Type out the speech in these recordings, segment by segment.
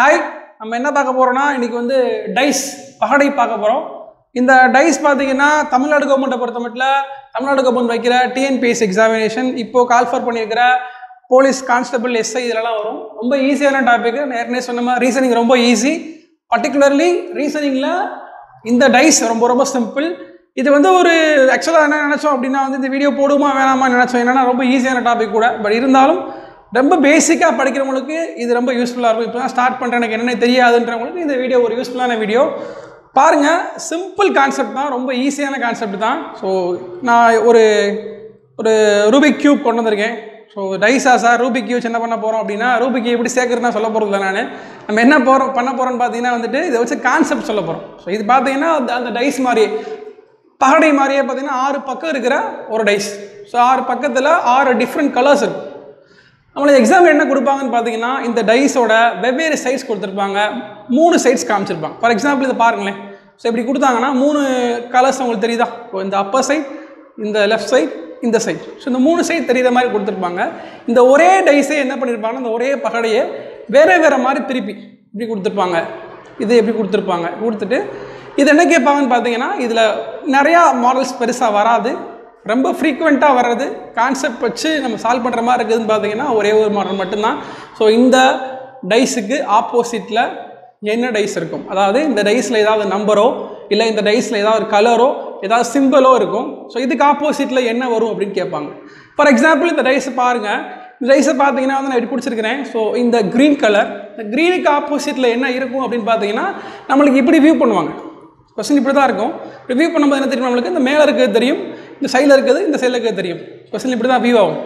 Hi நம்ம என்ன பார்க்க போகிறோம்னா இன்றைக்கி வந்து டைஸ் பகடை பார்க்க போகிறோம் இந்த டைஸ் பார்த்தீங்கன்னா தமிழ்நாடு கவர்மெண்ட்டை பொறுத்த மட்டும் தமிழ்நாடு கவர்மெண்ட் வைக்கிற டிஎன்பிஎஸ் எக்ஸாமினேஷன் இப்போது கால்ஃபர் பண்ணியிருக்கிற போலீஸ் கான்ஸ்டபிள் எஸ்ஐ இதெல்லாம் வரும். ரொம்ப ஈஸியான டாபிக் நேர்னே சொன்ன மாதிரி ரீசனிங் ரொம்ப ஈஸி பர்டிகுலர்லி ரீசனிங்கில் இந்த டைஸ் ரொம்ப ரொம்ப சிம்பிள் இது வந்து ஒரு ஆக்சுவலாக என்ன நினச்சோம் அப்படின்னா வந்து இந்த வீடியோ போடுமா வேணாமா நினச்சோம். என்னன்னா ரொம்ப ஈஸியான டாபிக் கூட. பட் இருந்தாலும் ரொம்ப பேசிக்காக படிக்கிறவங்களுக்கு இது ரொம்ப யூஸ்ஃபுல்லாக இருக்கும். இப்போ தான் ஸ்டார்ட் பண்ணுறேன் எனக்கு என்னென்ன தெரியாதுன்றவங்களுக்கு இந்த வீடியோ ஒரு யூஸ்ஃபுல்லான வீடியோ பாருங்கள் சிம்பிள் கான்செப்ட் தான் ரொம்ப ஈஸியான கான்செப்ட் தான். ஸோ நான் ஒரு ஒரு ரூபிக் கியூப் கொண்டு வந்திருக்கேன். ஸோ டைஸா சார் ரூபிக் கியூப் என்ன பண்ண போகிறோம் அப்படின்னா ரூபிக் எப்படி சேர்க்குறதுனா சொல்ல போகிறது இல்லை நான். நம்ம என்ன போகிறோம் பண்ண போகிறோம்னு பார்த்தீங்கன்னா வந்துட்டு இதை வச்சு கான்செப்ட் சொல்ல போகிறோம் ஸோ இது பார்த்தீங்கன்னா அந்த- அந்த டைஸ் மாதிரி பகடை மாதிரியே பார்த்தீங்கன்னா ஆறு பக்கம் இருக்கிற ஒரு டைஸ் ஸோ ஆறு பக்கத்தில் ஆறு டிஃப்ரெண்ட் கலர்ஸ் இருக்கும் நம்மளுக்கு எக்ஸாம் என்ன கொடுப்பாங்கன்னு பார்த்தீங்கன்னா இந்த டைஸோட வெவ்வேறு சைட்ஸ் கொடுத்துருப்பாங்க. மூணு சைட்ஸ் காமிச்சிருப்பாங்க. ஃபார் எக்ஸாம்பிள் இதை பாருங்களேன். ஸோ இப்படி கொடுத்தாங்கன்னா மூணு கலர்ஸ் உங்களுக்கு தெரியுதா? இப்போ இந்த அப்பர் சைட் இந்த லெஃப்ட் சைட் இந்த சைட் ஸோ இந்த மூணு சைட் தெரியுற மாதிரி கொடுத்துருப்பாங்க. இந்த ஒரே டைஸே என்ன பண்ணியிருப்பாங்கன்னா இந்த ஒரே பகடையை வேறு வேறு மாதிரி திருப்பி இப்படி கொடுத்துருப்பாங்க. இது எப்படி கொடுத்துருப்பாங்க? கொடுத்துட்டு இது என்ன கேட்பாங்கன்னு பார்த்தீங்கன்னா இதில் நிறையா மாடல்ஸ் பெருசாக வராது. ரொம்ப ஃப்ரீக்வெண்ட்டாக வர்றது கான்செப்ட் வச்சு நம்ம சால்வ் பண்ணுற மாதிரி இருக்குதுன்னு பார்த்தீங்கன்னா ஒரே ஒரு மாடல் மட்டும்தான். ஸோ இந்த டைஸுக்கு ஆப்போசிட்டில் என்ன டைஸ் இருக்கும்? அதாவது இந்த டைஸில் ஏதாவது நம்பரோ இல்லை இந்த டைஸில் ஏதாவது கலரோ ஏதாவது சிம்பிளோ இருக்கும். ஸோ இதுக்கு ஆப்போசிட்டில் என்ன வரும் அப்படின்னு கேட்பாங்க. ஃபார் எக்ஸாம்பிள் இந்த டைஸை பாருங்கள் இந்த டைஸை பார்த்தீங்கன்னா வந்து நான் இப்படி பிடிச்சிருக்கிறேன். ஸோ இந்த க்ரீன் கலர் இந்த க்ரீனுக்கு ஆப்போசிட்டில் என்ன இருக்கும் அப்படின்னு பார்த்தீங்கன்னா நம்மளுக்கு இப்படி வியூ பண்ணுவாங்க. கொஸ்டின் இப்படி தான் இருக்கும். ரிவ்யூ பண்ணும்போது என்ன தெரியும் நம்மளுக்கு? இந்த மேலே இருக்கிறது தெரியும். இந்த சைடில் இருக்கிறது இந்த சைடில் இருக்கிறது தெரியும். கொஸ்டின் இப்படி தான் வியூ ஆகும்.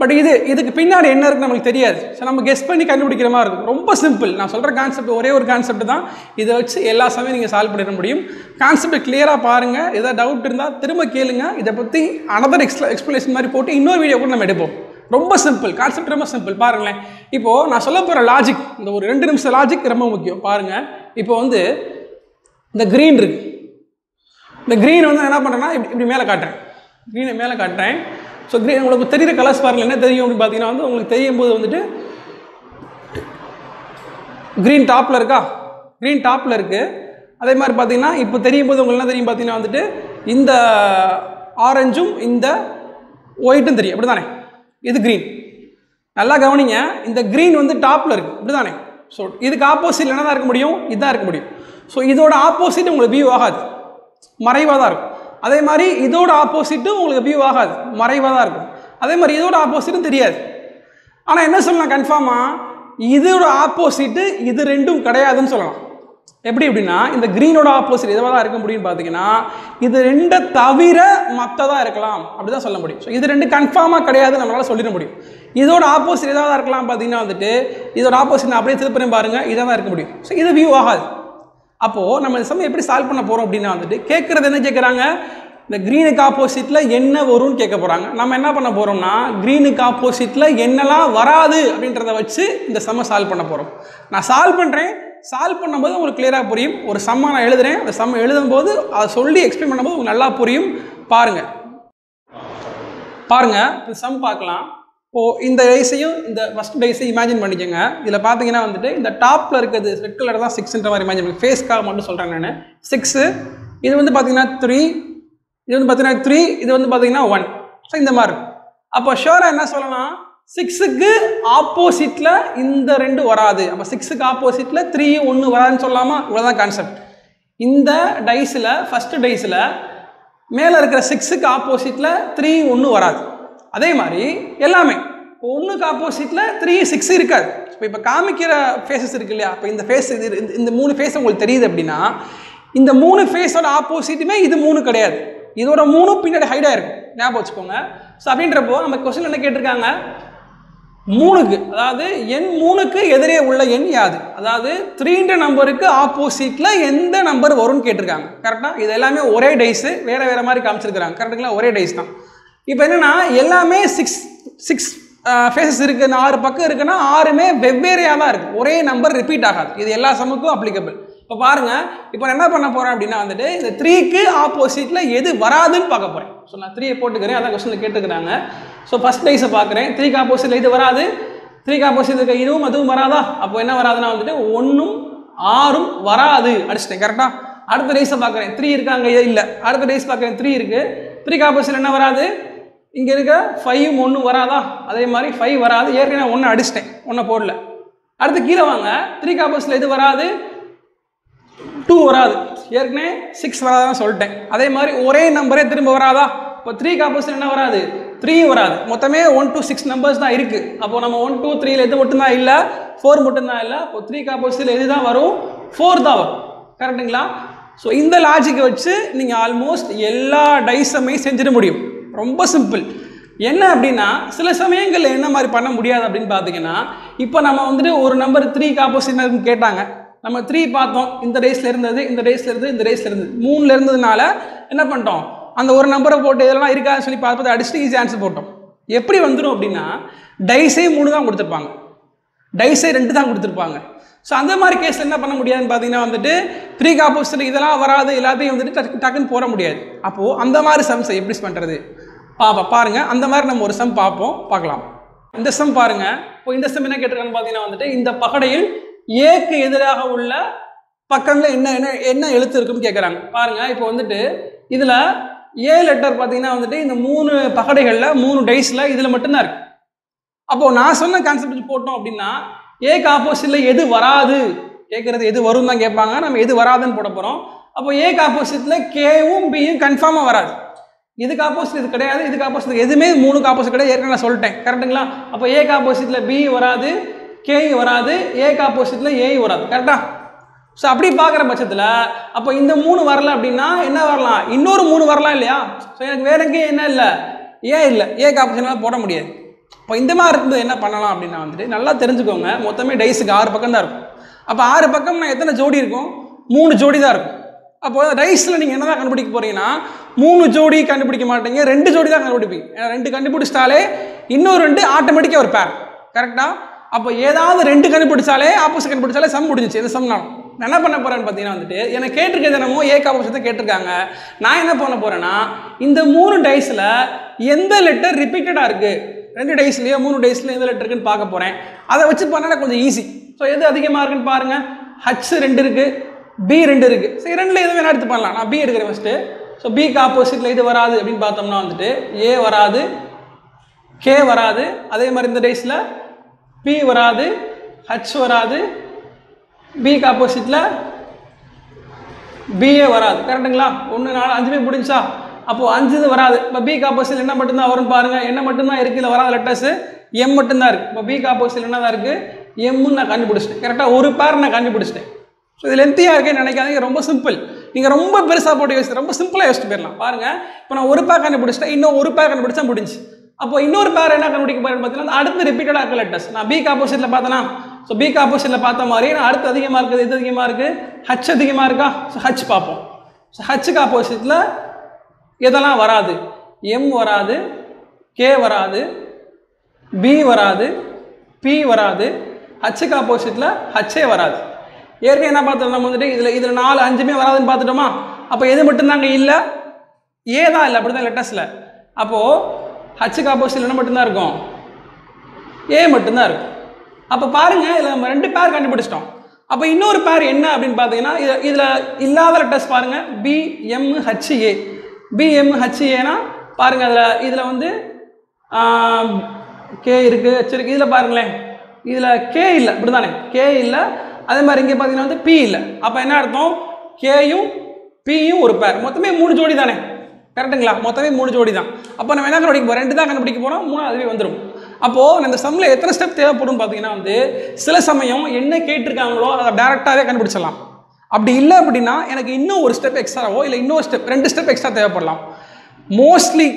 பட் இது இதுக்கு பின்னாடி என்ன இருக்குன்னு நம்மளுக்கு தெரியாது. ஸோ நம்ம கெஸ் பண்ணி கண்டுபிடிக்கிற மாதிரி இருக்கும். ரொம்ப சிம்பிள் நான் சொல்கிற கான்செப்ட் ஒரே ஒரு கான்செப்ட் தான். இதை வச்சு எல்லா சமயம் நீங்கள் சால்வ் பண்ணிட முடியும். கான்செப்ட் கிளியராக பாருங்கள் ஏதாவது டவுட் இருந்தால் திரும்ப கேளுங்க. இதை பற்றி அனதர் எக்ஸ்ப்ள எக்ஸ்ப்ளனேஷன் மாதிரி போட்டு இன்னொரு வீடியோ கூட நம்ம எடுப்போம். ரொம்ப சிம்பிள் கான்செப்ட் ரொம்ப சிம்பிள் பாருங்களேன். இப்போது நான் சொல்ல போகிற லாஜிக் இந்த ஒரு ரெண்டு நிமிஷம் லாஜிக் ரொம்ப முக்கியம். பாருங்கள் இப்போ வந்து இந்த க்ரீன் இருக்குது இந்த க்ரீன் வந்து நான் என்ன பண்ணுறேன்னா இப்படி இப்படி மேலே காட்டுறேன். க்ரீனை மேலே காட்டுறேன். ஸோ க்ரீன் உங்களுக்கு தெரிகிற கலர்ஸ் பாருங்கள் என்ன தெரியும் அப்படின்னு பார்த்தீங்கன்னா வந்து உங்களுக்கு தெரியும் போது வந்துட்டு க்ரீன் டாப்பில் இருக்கா? க்ரீன் டாப்பில் இருக்குது அதே மாதிரி பார்த்தீங்கன்னா இப்போ தெரியும் போது உங்களுக்கு என்ன தெரியும் பார்த்தீங்கன்னா வந்துட்டு இந்த ஆரஞ்சும் இந்த ஒயிட்டும் தெரியும். அப்படி தானே இது க்ரீன் நல்லா கவனிங்க இந்த க்ரீன் வந்து டாப்பில் இருக்குது இப்படி தானே ஸோ இதுக்கு ஆப்போசிட் என்ன தான் இருக்க முடியும்? இதுதான் இருக்க முடியும். ஸோ இதோட ஆப்போசிட் உங்களுக்கு வியூ ஆகாது. மறைவாக தான் இருக்கும். அதே மாதிரி இதோட ஆப்போசிட்டும் உங்களுக்கு வியூ ஆகாது. மறைவாக தான் இருக்கும். அதே மாதிரி இதோட ஆப்போசிட்டும் தெரியாது. ஆனால் என்ன சொல்லலாம் கன்ஃபார்மாக இதோட ஆப்போசிட்டு இது ரெண்டும் கிடையாதுன்னு சொல்லலாம். எப்படி அப்படின்னா இந்த க்ரீனோட ஆப்போசிட் எதுவாக தான் இருக்க முடியும்னு பார்த்தீங்கன்னா இது ரெண்டை தவிர மற்றதாக இருக்கலாம். அப்படி தான் சொல்ல முடியும். ஸோ இது ரெண்டு கன்ஃபார்மாக கிடையாது நம்மளால் சொல்லிட முடியும். இதோட ஆப்போசிட் எதாவது இருக்கலாம் பார்த்தீங்கன்னா வந்துட்டு இதோட ஆப்போசிட் நான் அப்படியே திருப்பி பாருங்கள் இதாக தான் இருக்க முடியும். ஸோ இது வியூ ஆகாது. அப்போது நம்ம இந்த சமயம் எப்படி சால்வ் பண்ண போகிறோம் அப்படின்னா வந்துட்டு கேட்குறது என்ன கேட்குறாங்க? இந்த க்ரீனுக்கு ஆப்போசிட்டில் என்ன வரும்னு கேட்க போகிறாங்க நம்ம என்ன பண்ண போகிறோம்னா க்ரீனுக்கு ஆப்போசிட்டில் என்னெல்லாம் வராது அப்படின்றத வச்சு இந்த சம்மை சால்வ் பண்ண போகிறோம் நான் சால்வ் பண்ணுறேன் சால்வ் பண்ணும்போது உங்களுக்கு கிளியராக புரியும். ஒரு சம்மை நான் எழுதுறேன். அந்த சம்மை எழுதும்போது அதை சொல்லி எக்ஸ்பிளைன் பண்ணும்போது உங்களுக்கு நல்லா புரியும். பாருங்கள் பாருங்கள் இந்த சம் பார்க்கலாம். இப்போது இந்த டைஸையும் இந்த ஃபஸ்ட் டைஸையும் இமேஜின் பண்ணிக்கோங்க. இதில் பார்த்தீங்கன்னா வந்துட்டு இந்த டாப்பில் இருக்கிறது ரெட் கலர் தான் சிக்ஸ்ன்ற மாதிரி இமேஜின் பண்ணி ஃபேஸ்க்காக மட்டும் சொல்கிறேன் நான். சிக்ஸு இது வந்து பார்த்தீங்கன்னா த்ரீ இது வந்து பார்த்தீங்கன்னா த்ரீ இது வந்து பார்த்தீங்கன்னா ஒன் ஸோ இந்த மாதிரி இருக்கும். அப்போ ஷோராக என்ன சொல்லலாம்? சிக்ஸுக்கு ஆப்போசிட்டில் இந்த ரெண்டு வராது. அப்போ சிக்ஸுக்கு ஆப்போசிட்டில் த்ரீ ஒன்று வராதுன்னு சொல்லாமா? இவ்வளோதான் கான்செப்ட் இந்த டைஸில் ஃபஸ்ட்டு டைஸில் மேலே இருக்கிற சிக்ஸுக்கு ஆப்போசிட்டில் த்ரீ ஒன்று வராது. அதே மாதிரி எல்லாமே. இப்போ ஒன்றுக்கு ஆப்போசிட்டில் த்ரீ சிக்ஸ் இருக்காது. இப்போ இப்போ காமிக்கிற ஃபேஸஸ் இருக்கு இல்லையா? இப்போ இந்த ஃபேஸ் இது இந்த- இந்த மூணு ஃபேஸ் உங்களுக்கு தெரியுது அப்படின்னா இந்த மூணு ஃபேஸோட ஆப்போசிட்டுமே இது மூணு கிடையாது. இதோட மூணு பின்னாடி ஹைடாக இருக்கும் ஞாபகம் வச்சுக்கோங்க. ஸோ அப்படின்றப்போ நம்ம கொஸ்டின் என்ன கேட்டிருக்காங்க? மூணுக்கு அதாவது எண் மூணுக்கு எதிரே உள்ள எண் யாது? அதாவது த்ரீன்ற நம்பருக்கு ஆப்போசிட்டில் எந்த நம்பர் வரும்னு கேட்டிருக்காங்க. கரெக்டாக இது எல்லாமே ஒரே டைஸு வேறு வேறு மாதிரி காமிச்சிருக்கிறாங்க. கரெக்டுங்களா ஒரே டைஸ் தான். இப்போ என்னென்னா எல்லாமே சிக்ஸ் சிக்ஸ் ஃபேஸஸ் இருக்குது இந்த ஆறு பக்கம் இருக்குன்னா ஆறுமே வெவ்வேறையாக தான் இருக்குது ஒரே நம்பர் ரிப்பீட் ஆகாது. இது எல்லா சமுக்கும் அப்ளிகபிள் இப்போ பாருங்கள் இப்போ நான் என்ன பண்ண போகிறேன் அப்படின்னா வந்துட்டு இந்த த்ரீக்கு ஆப்போசிட்டில் எது வராதுன்னு பார்க்க போகிறேன் ஸோ நான் த்ரீயை போட்டுக்கிறேன். அதான் கொஸ்டினில் கேட்டுக்கிறாங்க. ஸோ ஃபஸ்ட் டைஸை பார்க்குறேன். த்ரீக்கு ஆப்போசிட்டில் இது வராது? த்ரீக்கு ஆப்போசிட் இருக்க இதுவும் அதுவும் வராதா? அப்போ என்ன வராதுன்னா வந்துட்டு ஒன்றும் ஆறும் வராது. அடிச்சிட்டேன் கரெக்டாக அடுத்த ரைஸை பார்க்குறேன். த்ரீ இருக்காங்க இல்லை. அடுத்த ரைஸ் பார்க்குறேன் த்ரீ இருக்குது த்ரீக்கு ஆப்போசிட் என்ன வராது? இங்கே இருக்க ஃபைவும் ஒன்றும் வராதா? அதே மாதிரி ஃபைவ் வராது. ஏற்கனவே ஒன்று அடிச்சிட்டேன். ஒன்றை போடல. அடுத்து கீழே வாங்க. த்ரீ ஆப்போசிட்டில் எது வராது? டூ வராது. ஏற்கனவே சிக்ஸ் வராதான்னு சொல்லிட்டேன். அதே மாதிரி ஒரே நம்பரே திரும்ப வராதா? இப்போ த்ரீ காப்பர்ஸில் என்ன வராது? த்ரீ வராது. மொத்தமே ஒன் டூ சிக்ஸ் நம்பர்ஸ் தான் இருக்குது அப்போ நம்ம ஒன் டூ த்ரீல எது மட்டும்தான் இல்லை? ஃபோர் மட்டும்தான் இல்லை. இப்போ த்ரீ காப்பர்ஸில் எது தான் வரும்? ஃபோர் தான் வரும். கரெக்டுங்களா ஸோ இந்த லாஜிக்கை வச்சு நீங்கள் ஆல்மோஸ்ட் எல்லா டைஸுமே செஞ்சிட முடியும். ரொம்ப சிம்பிள் என்ன அப்படின்னா சில சமயங்களில் என்ன மாதிரி பண்ண முடியாது அப்படின்னு பார்த்தீங்கன்னா இப்போ நம்ம வந்துட்டு ஒரு நம்பர் த்ரீக்கு ஆப்போசிட் கேட்டாங்க. நம்ம த்ரீ பார்த்தோம். இந்த ரேஸில் இருந்தது இந்த ரேஸில் இருந்தது இந்த ரேஸில் இருந்தது. மூணில் இருந்ததுனால என்ன பண்ணிட்டோம்? அந்த ஒரு நம்பரை போட்டு இதெல்லாம் இருக்காதுன்னு சொல்லி பார்த்து பார்த்து அடிச்சுட்டு ஈஸி ஆன்சர் போட்டோம். எப்படி வந்துடும் அப்படின்னா டைஸே மூணு தான் கொடுத்துருப்பாங்க. டைஸே ரெண்டு தான் கொடுத்துருப்பாங்க. ஸோ அந்த மாதிரி கேஸில் என்ன பண்ண முடியாதுன்னு பார்த்தீங்கன்னா வந்துட்டு த்ரீ ஆப்போசிட் இதெல்லாம் வராது எல்லாத்தையும் வந்துட்டு டக்கு டக்குன்னு போட முடியாது. அப்போது அந்த மாதிரி சம்ஸை எப்படி பண்ணுறது? பாப்பா பாருங்க. அந்த மாதிரி நம்ம ஒரு சம் பார்ப்போம் பார்க்கலாம். இந்த சம் பாருங்க. இப்போ இந்த சம் என்ன கேட்டிருக்கான்னு பார்த்தீங்கன்னா வந்துட்டு இந்த பகடையில் ஏக்கு எதிராக உள்ள பக்கங்களில் என்ன என்ன என்ன எழுத்து இருக்குன்னு கேட்குறாங்க. பாருங்க. இப்போ வந்துட்டு இதில் ஏ லெட்டர் பார்த்தீங்கன்னா வந்துட்டு இந்த மூணு பகடைகளில் மூணு டைஸில் இதில் மட்டும்தான் இருக்கு. அப்போ நான் சொன்ன கான்செப்ட் போட்டோம் அப்படின்னா ஏக்கு ஆப்போசிட்டில் எது வராது? கேட்குறது எது வரும் தான் கேட்பாங்க. நம்ம எது வராதுன்னு போட போகிறோம் அப்போ ஏக்கு ஆப்போசிட்டில் கேவும் பியும் கன்ஃபார்மாக வராது. இதுக்கு ஆப்போசிட் இது கிடையாது இதுக்கு ஆப்போசிட் எதுவுமே மூணுக்கு ஆப்போசிட் கிடையாது. ஏற்கனவே நான் சொல்லிட்டேன். கரெக்டுங்களா அப்போ ஏக்கு ஆப்போசிட்டில் பி வராது கே வராது ஏக்கு ஆப்போசிட்டில் ஏ வராது. கரெக்டா ஸோ அப்படி பார்க்குற பட்சத்தில் அப்போ இந்த மூணு வரல அப்படின்னா என்ன வரலாம்? இன்னொரு மூணு வரலாம் இல்லையா? ஸோ எனக்கு வேற எங்கேயும் என்ன இல்லை? ஏன் இல்லை. ஏக்கு ஆப்போசிட்லாம் போட முடியாது. இப்போ இந்த மாதிரி இருக்கும்போது என்ன பண்ணலாம் அப்படின்னா வந்துட்டு நல்லா தெரிஞ்சுக்கோங்க. மொத்தமே டைஸுக்கு ஆறு பக்கம் தான் இருக்கும். அப்போ ஆறு பக்கம்னா எத்தனை ஜோடி இருக்கும்? மூணு ஜோடி தான் இருக்கும். அப்போ டைஸில் நீங்கள் என்ன தான் கண்டுபிடிக்க போகிறீங்கன்னா மூணு ஜோடி கண்டுபிடிக்க மாட்டீங்க. ரெண்டு ஜோடி தான் கண்டுபிடிப்பீங்க. ஏன்னா ரெண்டு கண்டுபிடிச்சிட்டாலே இன்னும் ரெண்டு ஆட்டோமேட்டிக்காக ஒரு பேர் கரெக்டாக அப்போ ஏதாவது ரெண்டு கண்டுபிடிச்சாலே ஆப்போசிட் கண்டுபிடிச்சாலே சம் முடிஞ்சிச்சு. இந்த சம் நான் என்ன பண்ண போகிறேன்னு பார்த்தீங்கன்னா வந்துட்டு எனக்கு கேட்டிருக்க தினமும் ஏக் ஆப்போசிட் கேட்டிருக்காங்க. நான் என்ன பண்ண போகிறேன்னா இந்த மூணு டைஸில் எந்த லெட்டர் ரிப்பீட்டடாக இருக்குது ரெண்டு டேஸ்லேயோ மூணு டேஸ்ல எந்த லெட்டர் இருக்குன்னு பார்க்க போகிறேன் அதை வச்சு பண்ணால் கொஞ்சம் ஈஸி ஸோ எது அதிகமாக இருக்குன்னு பாருங்கள் ஹச் ரெண்டு இருக்குது பி ரெண்டு இருக்குது சரி ரெண்டில் எது வேணால் எடுத்து பண்ணலாம். நான் பி எடுக்கிறேன் ஃபஸ்ட்டு ஸோ பிக்கு ஆப்போசிட்டில் இது வராது அப்படின்னு பார்த்தோம்னா வந்துட்டு ஏ வராது கே வராது. அதே மாதிரி இந்த டேஸில் பி வராது ஹச் வராது பிக்கு ஆப்போசிட்டில் பிஏ வராது. கரெக்டுங்களா ஒன்று நாலு அஞ்சுமே முடிஞ்சா அப்போது அஞ்சு இது வராது. இப்போ பி ஆப்போசிட்டில் என்ன மட்டும்தான் வரும்னு பாருங்கள் என்ன மட்டும்தான் இருக்குது இல்லை வராத லெட்டர்ஸு எம் மட்டும்தான் இருக்குது இப்போ பி ஆப்போசிட்டில் என்ன தான் இருக்குது எம்முன்னு நான் கண்டுபிடிச்சிட்டேன். கரெக்டாக ஒரு பேர் நான் கண்டுபிடிச்சிட்டேன். ஸோ இது லென்த்தியாக இருக்கேன்னு நினைக்காதீங்க. ரொம்ப சிம்பிள் நீங்கள் ரொம்ப பெருசாக போட்டு யோசிச்சு ரொம்ப சிம்பிளாக யோசிச்சு போயிடலாம். பாருங்கள் இப்போ நான் ஒரு பேர் கண்டுபிடிச்சிட்டேன் இன்னும் ஒரு பேர் கண்டுபிடிச்சா முடிஞ்சு அப்போ இன்னொரு பேர் என்ன கண்டுபிடிக்க போகிறேன்னு பார்த்தீங்கன்னா அடுத்து ரிப்பீட்டடாக இருக்க லெட்டர்ஸ் நான் பிக் ஆப்போசிட்டில் பார்த்தேன்னா ஸோ பிக் ஆப்போசிட்டில் பார்த்த மாதிரி நான் அடுத்து அதிகமாக இருக்குது இது அதிகமாக இருக்குது ஹச் அதிகமாக இருக்கா? ஸோ ஹச் பார்ப்போம். ஸோ ஹச்சுக்கு ஆப்போசிட்டில் இதெல்லாம் வராது? எம் வராது கே வராது பி வராது பி வராது ஹச்சுக்கு ஆப்போசிட்டில் ஹச்சே வராது. ஏற்கனவே என்ன பார்த்தோம் நம்ம வந்துட்டு? இதில் இதில் நாலு அஞ்சுமே வராதுன்னு பார்த்துட்டோமா? அப்போ எது மட்டும்தாங்க இல்லை? ஏ தான் இல்லை அப்படி தான் லெட்டர்ஸில் அப்போது ஹச்சுக்கு ஆப்போசிட் என்ன மட்டும்தான் இருக்கும்? ஏ மட்டும்தான் இருக்கும். அப்போ பாருங்கள் இதில் நம்ம ரெண்டு பேர் கண்டுபிடிச்சிட்டோம். அப்போ இன்னொரு பேர் என்ன அப்படின்னு பார்த்தீங்கன்னா இதில் இதில் இல்லாத லெட்டர்ஸ் பாருங்கள் B M H A B M H ஏனா பாருங்கள் அதில் இதில் வந்து கே இருக்குது ஹச் இருக்குது இதில் பாருங்களேன். இதில் கே இல்லை இப்படி தானே கே இல்லை அதே மாதிரி இங்கே பார்த்தீங்கன்னா வந்து பி இல்லை. அப்போ என்ன அர்த்தம்? கேயும் பியும் ஒரு பேர் மொத்தமே மூணு ஜோடி தானே? கரெக்டுங்களா மொத்தமே மூணு ஜோடி தான். அப்போ நம்ம என்ன கண்டுபிடிக்க போகிறோம் ரெண்டு தான் கண்டுபிடிக்க போகிறோம் மூணு அதுவே வந்துடும் அப்போது அந்த சம்மில் எத்தனை ஸ்டெப் தேவைப்படும் பார்த்தீங்கன்னா வந்து சில சமயம் என்ன கேட்டிருக்காங்களோ அதை டேரெக்டாகவே கண்டுபிடிச்சிடலாம். அப்படி இல்லை அப்படின்னா எனக்கு இன்னும் ஒரு ஸ்டெப் எக்ஸ்ட்ராவோ இல்லை இன்னொரு ஸ்டெப் ரெண்டு ஸ்டெப் எக்ஸ்ட்ரா தேவைப்படலாம். மோஸ்ட்லி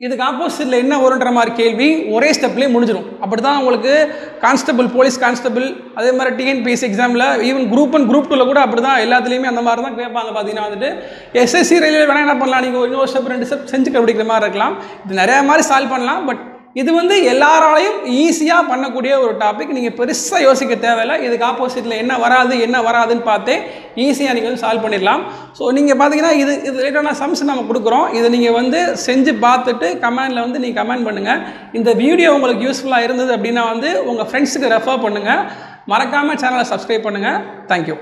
இதுக்கு ஆப்போசிட்டில் என்ன வருன்ற மாதிரி கேள்வி ஒரே ஸ்டெப்லேயே முடிஞ்சிடும் அப்படி தான் உங்களுக்கு கான்ஸ்டபிள் போலீஸ் கான்ஸ்டபிள் அதே மாதிரி டிஎன்பிஎஸ்சி எக்ஸாமில் ஈவன் குரூப் அண்ட் குரூப் டூவில் கூட அப்படி தான் எல்லாத்துலேயுமே அந்த மாதிரி தான் கேட்பாங்க பார்த்தீங்கன்னா வந்துட்டு எஸ்எஸ்சி ரயில்வே வேணால் என்ன பண்ணலாம்? நீங்கள் இன்னொரு ஸ்டெப் ரெண்டு ஸ்டெப் செஞ்சு கண்டுபிடிக்கிற மாதிரி இருக்கலாம். இது நிறையா மாதிரி சால்வ் பண்ணலாம் பட் இது வந்து எல்லாராலையும் ஈஸியாக பண்ணக்கூடிய ஒரு டாபிக் நீங்கள் பெருசாக யோசிக்க தேவையில்லை. இதுக்கு ஆப்போசிட்டில் என்ன வராது என்ன வராதுன்னு பார்த்தே ஈஸியாக நீங்கள் வந்து சால்வ் பண்ணிடலாம். ஸோ நீங்கள் பார்த்தீங்கன்னா இது இது ரிலேட்டடான சம்ஸ் நம்ம கொடுக்குறோம். இதை நீங்கள் வந்து செஞ்சு பார்த்துட்டு கமெண்டில் வந்து நீங்கள் கமெண்ட் பண்ணுங்கள் இந்த வீடியோ உங்களுக்கு யூஸ்ஃபுல்லாக இருந்தது அப்படின்னா வந்து உங்கள் ஃப்ரெண்ட்ஸுக்கு ரெஃபர் பண்ணுங்கள் மறக்காமல் சேனலை சப்ஸ்கிரைப் பண்ணுங்கள் தேங்க்யூ